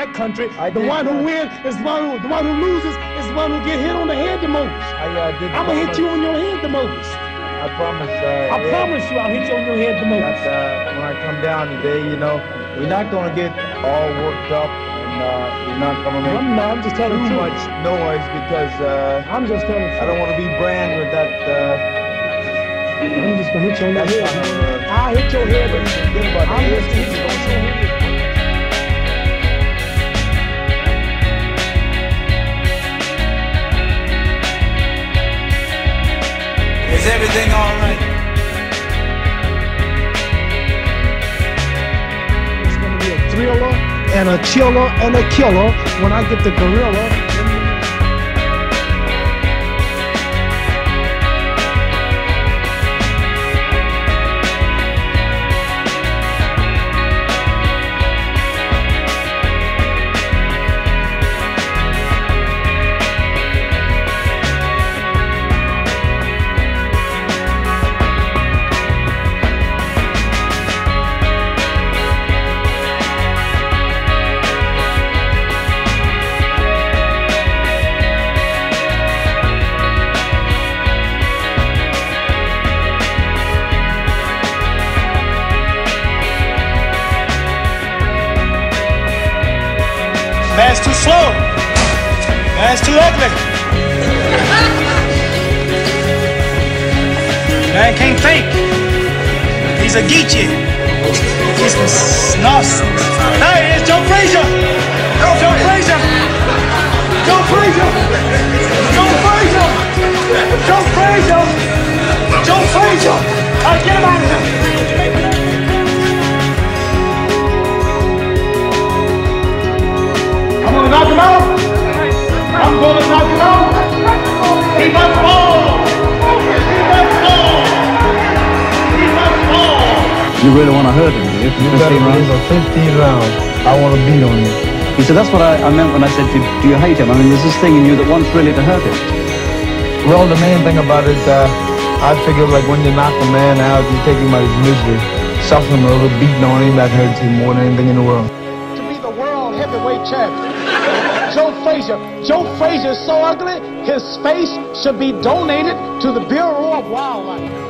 Because over in that country, I the one who wins is the one who, the one who loses is the one who get hit on the head the most. I uh, did. I'm gonna hit you on your head the most. I promise. Uh, I yeah, promise you, I'll hit you on your head the most. uh, when I come down today, you know, we're not gonna get all worked up, and uh, we're not gonna make I'm not. I'm just telling too the much noise because uh, I'm just telling the I don't want to be brand with that. Uh, I'm just gonna hit you on your head. I'll hit your head. what you think about I'm the just head. hit you on your head. A chiller and a killer when I get the gorilla. Man's too slow. Man's too ugly. Man can't think. He's a geechee. He's a snoss. Hey, it's Joe Frazier. Joe Frazier. Joe Frazier. Joe Frazier. Joe Frazier. Joe Frazier. All right, get him out of here. You really want to hurt him, do you? You 15 rounds? believe 15 rounds. I want to beat on you. He said, that's what I, I meant when I said, do, do you hate him? I mean, there's this thing in you that wants really to hurt him. Well, the main thing about it, uh, I figure like when you knock a man out, you take him out of his misery. Suffering a little, beating on him, that hurts him more than anything in the world. to be the world heavyweight champion. Joe Frazier. Joe Frazier is so ugly, his face should be donated to the Bureau of Wildlife.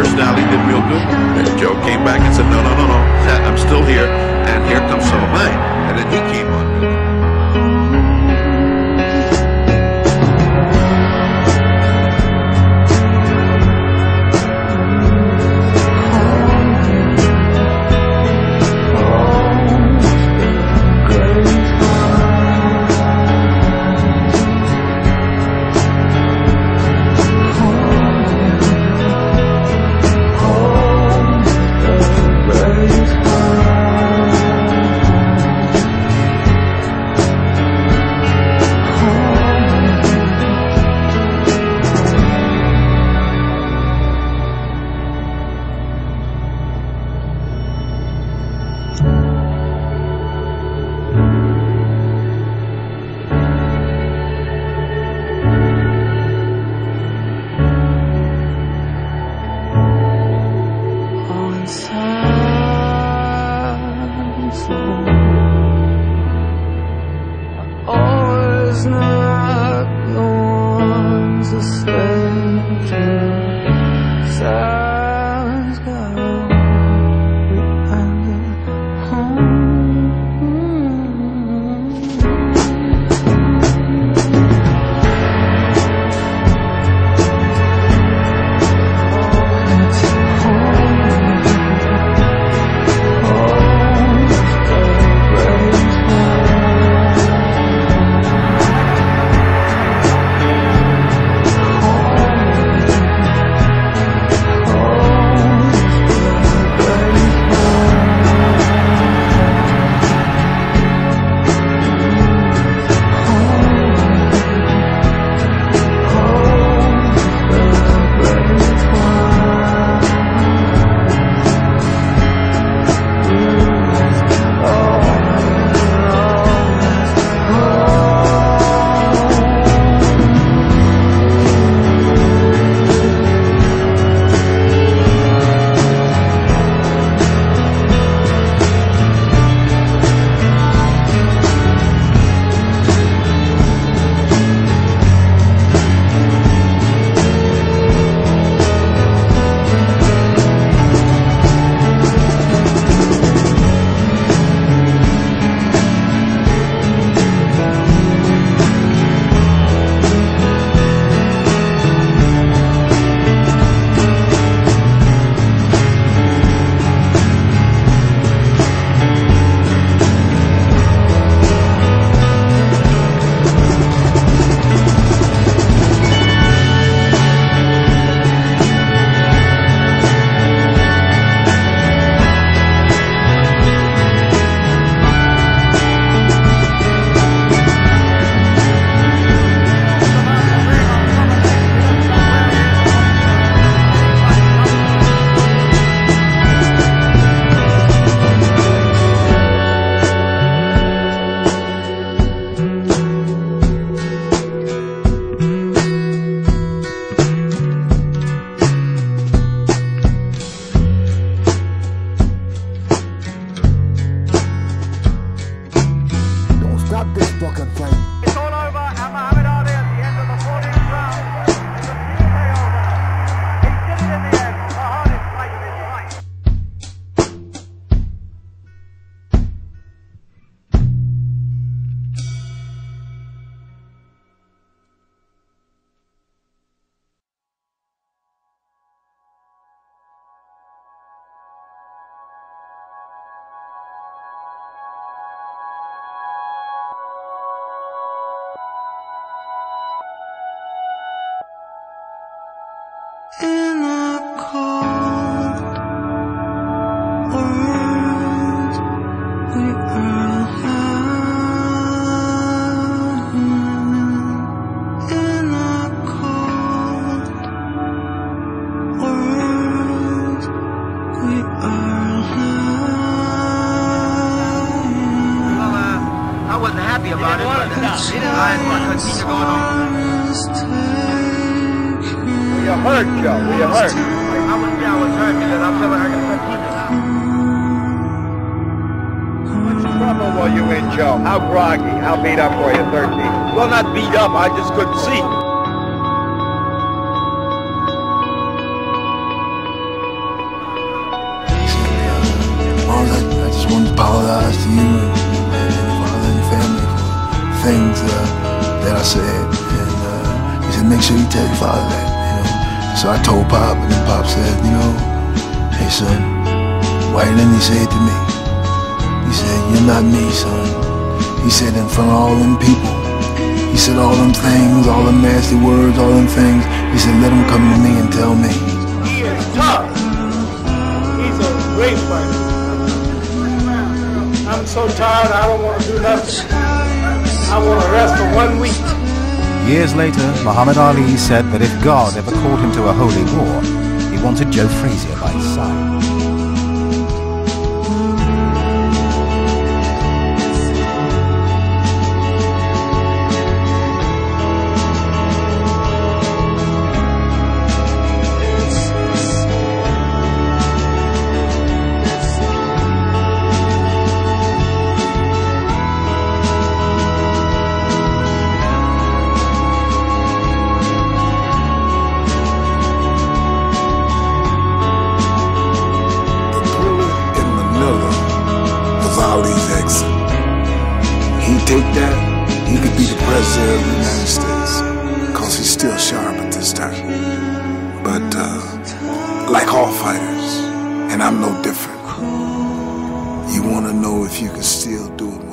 First, personality did real good. And Joe came back and said, no, no, no, no, I'm still here. And here comes some of mine. And then he came on. show. How groggy, how beat up were you, 13? Well, not beat up, I just couldn't see. I, I just wanted to apologize to you and, your father and your family for things uh, that I said. And uh, he said, make sure you tell your father that, you know. So I told Pop, and then Pop said, you know, hey, son, why didn't he say it to me? He said, you're not me, son. He said, in front of all them people. He said, all them things, all them nasty words, all them things. He said, let them come to me and tell me. He is tough. He's a great fighter. I'm so tired, I don't want to do nothing. I want to rest for one week. Years later, Muhammad Ali said that if God ever called him to a holy war, he wanted Joe Frazier by his side. Brazil, United States. Cause he's still sharp at this time. But, uh, like all fighters, and I'm no different, you wanna know if you can still do it